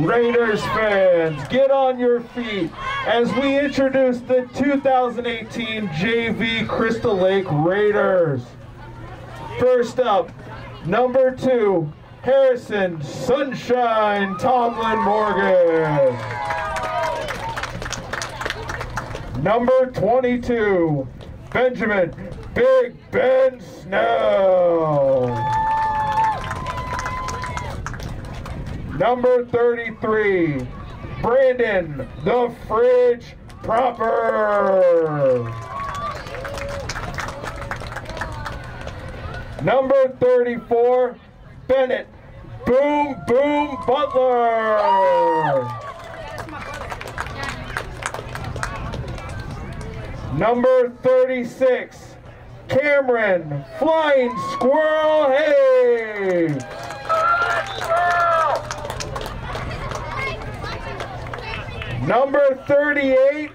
Raiders fans, get on your feet as we introduce the 2018 JV Crystal Lake Raiders. First up, number two, Harrison Sunshine Tomlin Morgan. Number 22, Benjamin Big Ben Snow. Number 33, Brandon the Fridge Proper. Number 34, Bennett Boom Boom Butler. Number 36, Cameron Flying Squirrel Hay. Number 38,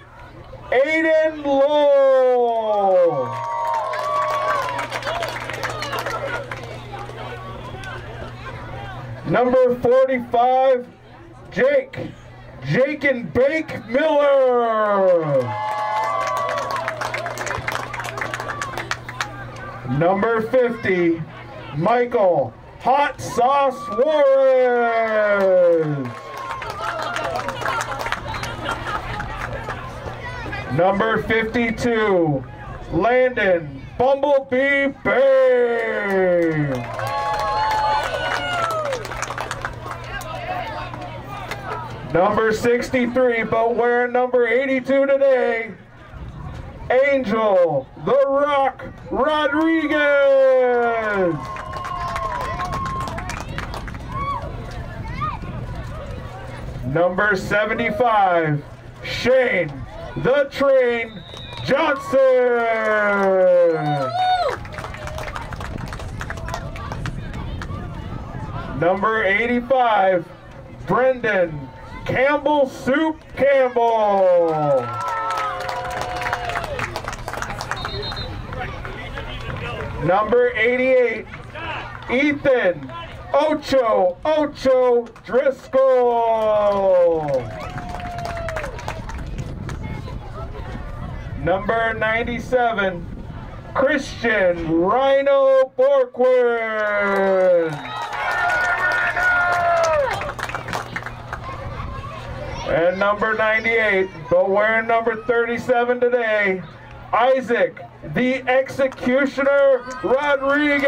Aiden Lowe. Number 45, Jake, Jake and Bake Miller. Number 50, Michael, Hot Sauce Juarez. Number 52, Landon Bumblebee Bay. Number 63, but wearing number 82 today, Angel The Rock Rodriguez. Number 75, Shane The Train Johnson. Number 85, Brendan Campbell Soup Campbell. Number 88, Ethan Ocho Ocho Driscoll. Number 97, Christian Rhino Borquin. And number 98, but wearing number 37 today, Isaac, the Executioner Rodriguez.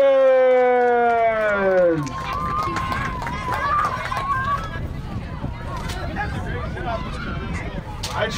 I